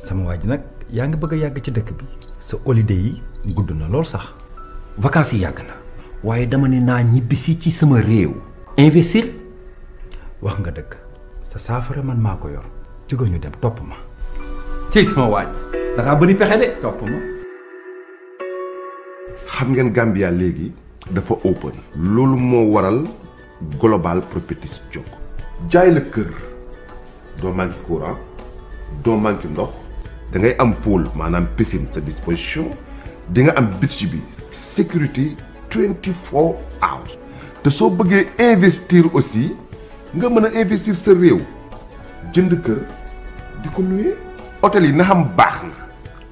sama waa ji nag yaa bëgg a ci dëkk bi. Sa holiday yi gudd na lool sax vacances yi yàgg na waaye dama ne naa ci sama réew investir? Wax nga dëgg sa saafara man maa ko yor. Jógal ñu dem topp ma. Ci sama waaj da ngaa bëri pexe de topp ma. Xam ngeen Gambia léegi dafa open. Loolu moo waral global properties jóg jaay la kër. Doo manqué courant doo manqué ndox da ngay am pool maanaam piscine sa disposition di nga am beach bi sécurité 24 hours. Te soo bëggee investir aussi nga mën a investir sa réew jënd kër di ko nuyee hôtel yi na xam baax na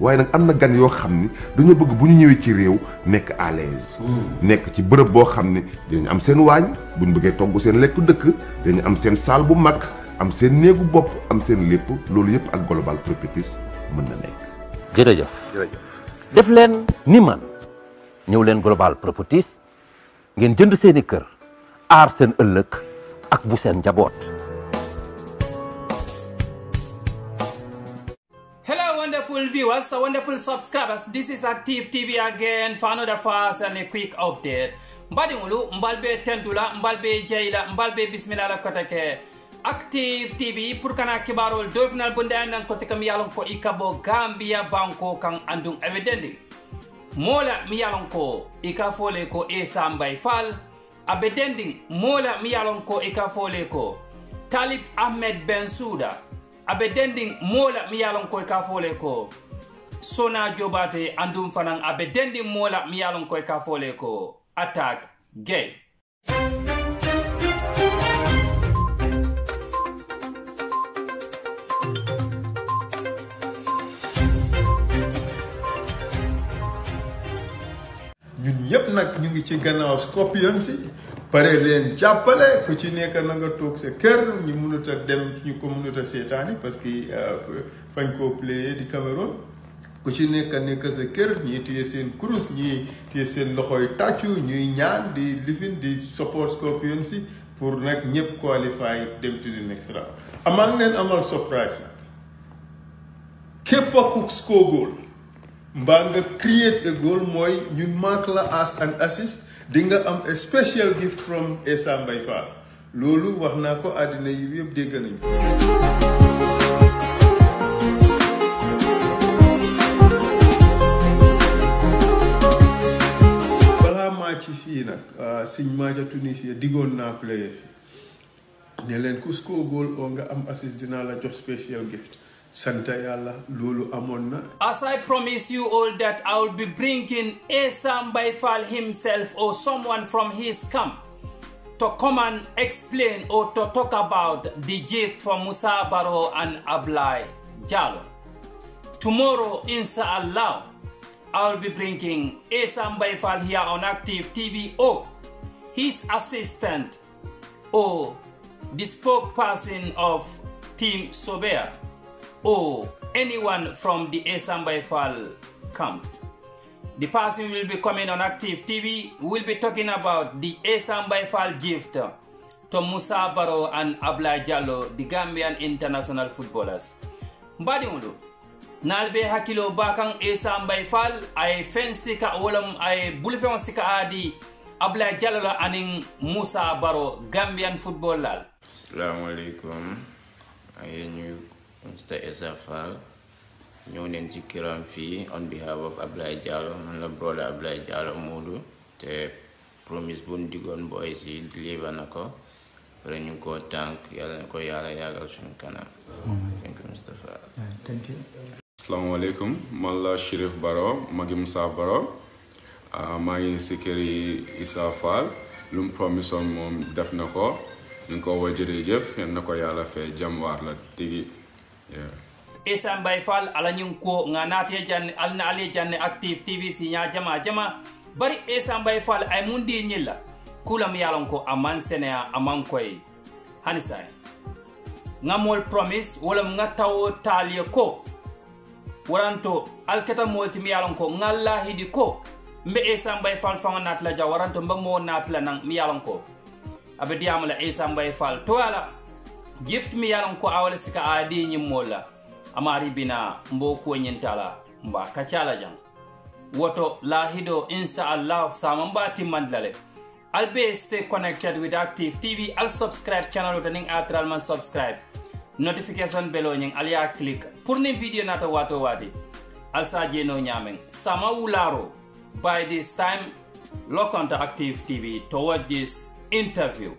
waaye nag am na gan yoo xam ni dañoo bëgg bu ñu ñëwee ci réew nekk à l'aise. Nekk ci bërëb boo xam ne dinañ am seen waañ bu ñu bëggee togg seen lekku dëkk dañu am seen saal bu mag am seen néegu bopp am seen lépp. Loolu yëpp ak global properties mën na nekk jërëjëf. Def leen ni man. Ñëw leen global properties. Ngeen jënd seeni kër. Aar seen ëllëg ak bu seen njaboot. Hello, wonderful viewers, so wonderful subscribers. This is Active TV again for another fast and a quick update. Mbadingulu, mbalbe tendula, mbalbe jaila, mbalbe bismillah la kotake. Active TV pour kana kibarol dofinal bunde andan kote kam yalon ko ikabo Gambia banko kan andung evidendi. Mola mi yalon ko ika fole ko Esa Mbay fal Abedendi mola mi yalon ko ika fole ko Talib Ahmed Bensouda. abe abedendi mola mi yalon ko ikafole ko sona jobate andum fanan abe dendin mola mi yalon ko ikafole ko attack gay nag ñu ngi ci gannaaw scorpion si. pare leen jàppale ku ci nekk na nga toog sa kër ñu mënut a dem ñu ko mënut a seetaani parce que fañ koo playé di Cameroun. ku ci nekk nekk sa kër ñii téye seen kurus ñii téye seen loxoy tàccu ñuy ñaan di lifin di support scorpion si pour nag ñëpp qualify dem to the next round. Amaa ngi leen amal surprise nag. Képp ku score goal mbaa nga create a goal mooy ñun mark la as an assist di nga am a special gift from Esa Mbay Fall. Loolu wax naa ko àddina yi yëpp dégg nañu. Balaa match si nag siñ maaja Tunisia diggoon naa players ne leen ku score goal oo nga am assist dinaa la jox special gift As I promise you all that I will be bringing Esa Mbay Fall himself or someone from his camp to come and explain or to talk about the gift from Musa Baro and Ablai Jalo. Tomorrow, inshallah, I will be bringing Esa Mbay Fall here on Active TV or his assistant or the spokesperson of Team Sobea or anyone from the Esambay Fall camp. The person will be coming on Active TV. will be talking about the Esambay Fall gift to Musa Baro and Abla Jallo, the Gambian international footballers. Mbadimudu, nalbe hakilo bakang Esambay Fall ay fen sika wolam ay bulfen sika adi Abla Jallo aning Musa Baro Gambian football lal. Assalamualaikum. Ay ñu Mr. Essa Fall ñëw neen ci kiram fii on behalf of Ablaye Diallo man la brother Ablaye Diallo Moodu te promise bu ñu diggoon boy si deliver na ko. Pare ñu ngi koo tànk yàlla na ko yàlla yàggal suñu kanam. Thank you Mr. Fall. Asalaamaaleykum man la Chérif Baro magi Moussa Baro. Maa ngi si kër yi Issa Fall. Lu mu promise woon moom def na ko. Ñu ngi ko wa jërëjëf yal na ko yàlla fee jàmbaar la. Tigi isa mbay fall alañin ko ga naate janne alna ale janne active tv si siña jama jama. Bari isa mbay fall ay mundi e ñilla. Kulam yalon ko aman seneya aman koye hani say gamol promise wolam ga tawo taaliye ko. Waranto alketa molti mi yalon ko ngalla hidi ko. Mbe isa mbay fall fanga naatila ja waranto mbamo naatila nan mi yalon ko. Abe diyamala isa mbay fall to ala gift mi yaron ko awal sika adi ñim mola amari bina mbo kuweñintala mba kacala jam woto lahido inchallah sama mba timmandilale albe stay connected with active tv al subscribe channel to ning atral man subscribe. Notification bell o ñing al ya click. Pour ni video nata wato wadi. Al sa jeno ñamen sama wularo by this time look on to active tv toward this interview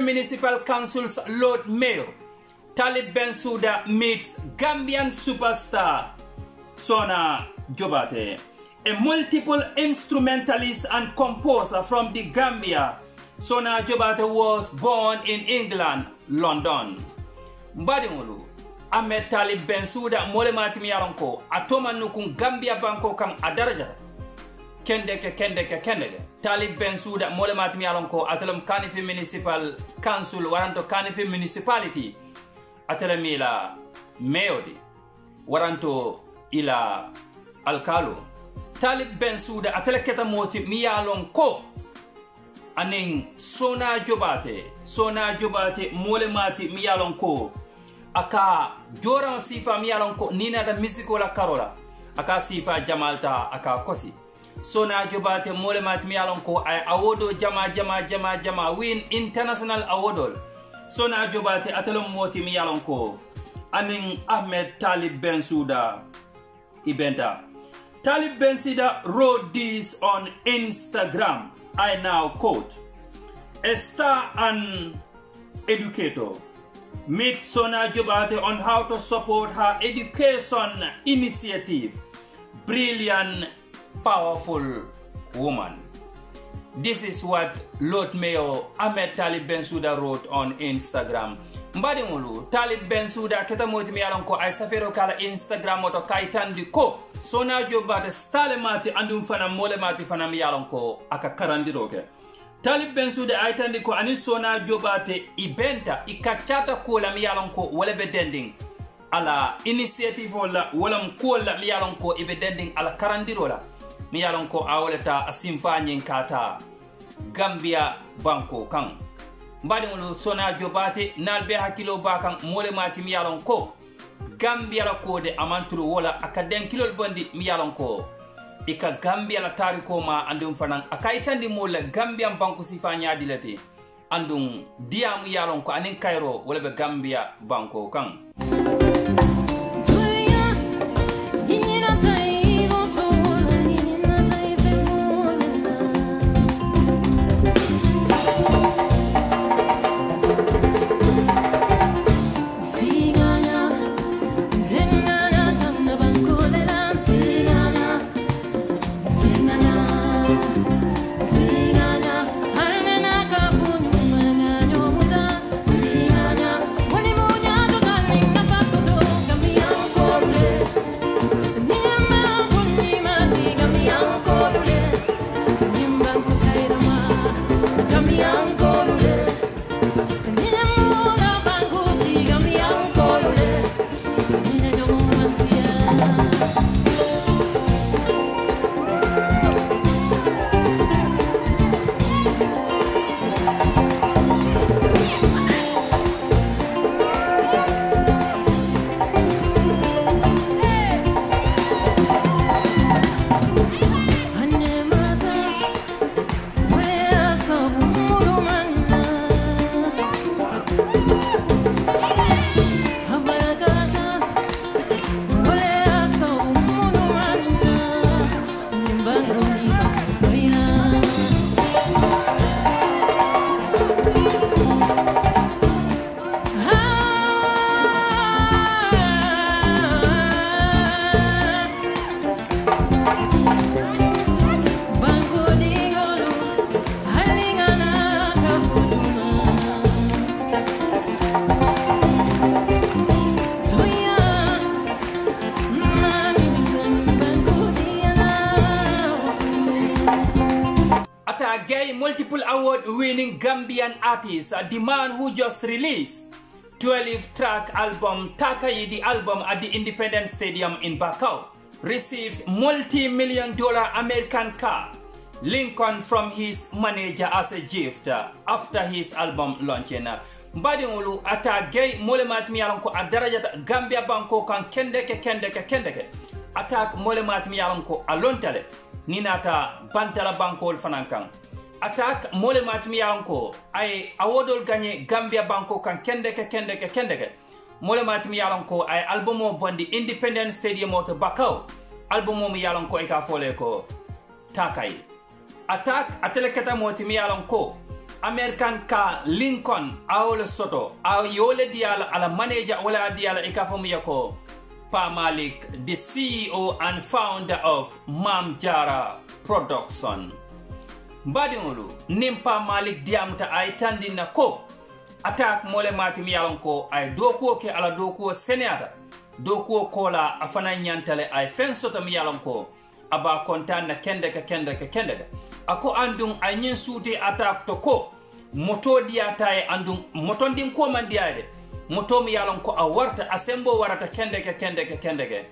Kanifi Municipal Council's Lord Mayor. Talib Bensouda meets Gambian superstar Sona Jobate, a multiple instrumentalist and composer from the Gambia. Sona Jobate was born in England, London. Mbadiŋolu Ahmed Talib Bensouda mole matimi yaron ko a toman nukun Gambia banko kan a kendeke kendeke kendeke talib ben suuda mole matimi alon ko atelem kanifi municipal council waranto kanifi municipality. Atelem ila meyodi waranto ila alkalo talib ben suuda atele keta moti mi yalon ko. Anin sona jobate sona jobate mole mati mi yalon ko. Aka joran sifa mi yalon ko ninata musique la karola. Aka sifa jamalta aka kosi sona jobate mole mati yalon ko ay awodo jama jama jama jama win international awodol. Sona jobate atalon moti mi ko anin ahmed talib ben souda ibenta. Talib ben sida wrote this on instagram. I now quote a star and educator. Meet Sona Jobate on how to support her education initiative. Brilliant, powerful woman. This is what Lord Mayor Ahmed Talib Bensouda wrote on Instagram. mbadi ngolu talib bensouda keta moti mi yalan ko ay safero kala instagram oto kaytandi ko sona jobate stale mati andum fana mole mati fana mi yalan ko aka karandiro ke talib bensouda aytandi ko ani sona jobate i benta i kaccata kuola mi yalan ko wala bedending. ala initiative wala walam kuola mi yalan ko ibe ala karandiro la mi ye ko a wo le ta a sinfa gambiya banko kan mbadiŋolu sonajo baate naal be hakkilo ba kan moo le maati mi ye ko gambiya la koo de a maŋ turu wo la bondi mi ye lon ko i ka la taariko ma andum fanan a ka yitandi moolu la gambiyaŋ banku sifa ñaadi le te anduŋ diyamu ye lon ko aniŋ kayiro wo be gambiya banko kan award-winning Gambian artist, the man who just released 12-track album Takai, the album at the Independent Stadium in Bakau, receives multi-million dollar American car, Lincoln from his manager as a gift uh, after his album launching. Mbadiŋolu ata gay mole yalan ko a darajata gambia banko kan kendeke kendeke kendeke. Ata mole yalan ko a lontale. Ni nata bantala banko fanan kan attaque mole matimi yalan ko. Ay awodol gagné gambia banko kan kendeke kendeke kendeke. Mole matimi yalan ko. Ay album o bondi independent stadium o to bakaw album o mi yalan ko e ka fole ko. Takay attaque atele keta motimi yalan ko. American ka lincoln awole soto. A yole diyala ala manager wala diyala e ka fomu yako pa malik the ceo and founder of mam jara production mbadiŋolu niŋ pa malik diyamuta a ye tandinna ko. Attaque mole mati mi yalan ko a ye dookuwo ke ala dookuwo seneyata dookuwo kola a fana ñantale a ye feŋ soto mi yalan ko a ba kontan na kendeke kendeke kendeke a ko andun a ñiŋ suuti attaque to ko moto diyata ye andun motondin ko man diya ye de. Moto mi yalan ko a warta a sembo warata kendeke kendeke kendeke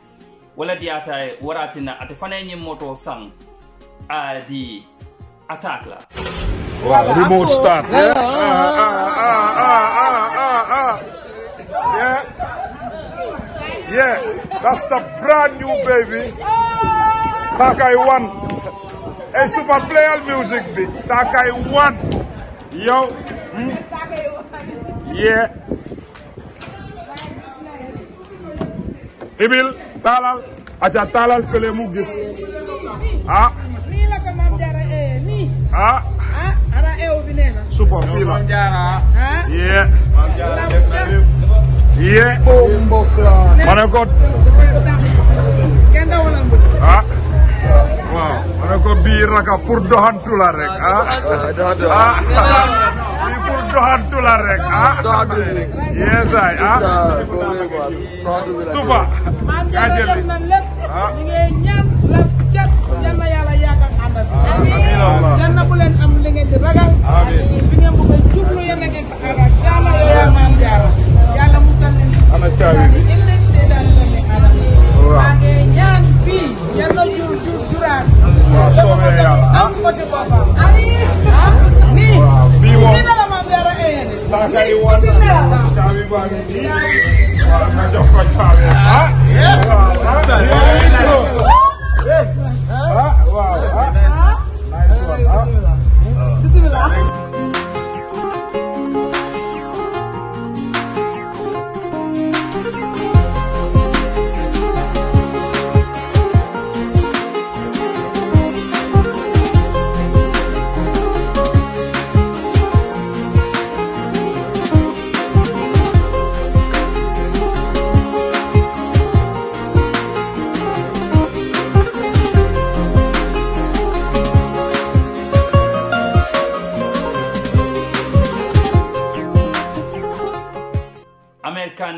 wala diyata ye waratina ate fana ye ñiŋ moto saŋ a di attaque la Wow, remote start. Yeah. Ah, ah, ah, ah, ah, ah. Yeah. Yeah. That's the brand new baby. Takai One. Hey, super player music beat. Takai One. Yo. Hmm? Yeah. Ibil, talal. Aja talal fele mu gis. Ah. ah. ah ana eew bi nee na. suba fii la yee. yee. ma ne ko. ah. waaw ma ne ko bii raka pour doxantu la rek ah. ah. bii pour doxantu la rek ah. yeesaay ah. suba. kaa jëli ah. yal na bu am li di ragal. amiin fi ngeen bëgg a jublu yal na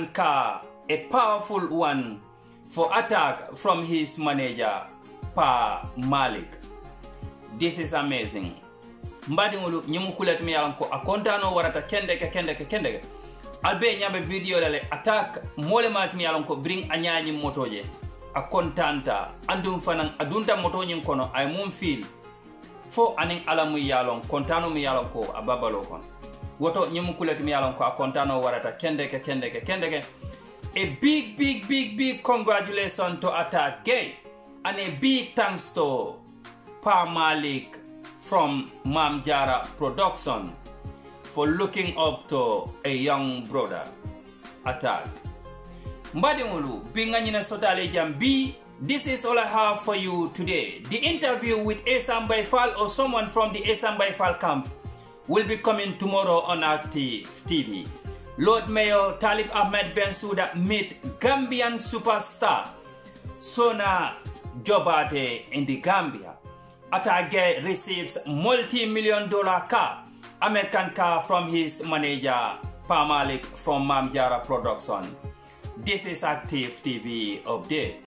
American car, a powerful one for attack from his manager, Pa Malik. This is amazing. mbadiŋolu ñimu kulet mi yalan ko a kontano warata kendeke kendeke kendeke albe ñabe video lale attaque mole ma mi yalan ko bring a ñañim motoje a kontanta andum fanan a dunta motoñin kono ay mum fil fo anin ala muy yalon kontano mi yalan ko a kono woto ñimu kuleti mi yalan ko a kontano warata kendeke kendeke kendeke. A big big big big congratulations to attack gay and a big thanks to pa malik from mam jara production for looking up to a young brother attack mbadiŋolu bi ŋa ñine sotale jam bi this is all i have for you today. The interview with esam bay fall or someone from the esam bay fall camp will be coming tomorrow on active tv lord mayor talib ahmed bensouda meet gambian superstar sona Jobade in the gambia. Atage receives multi-million dollar car american car from his manager pamalik from mamjara production. This is active tv update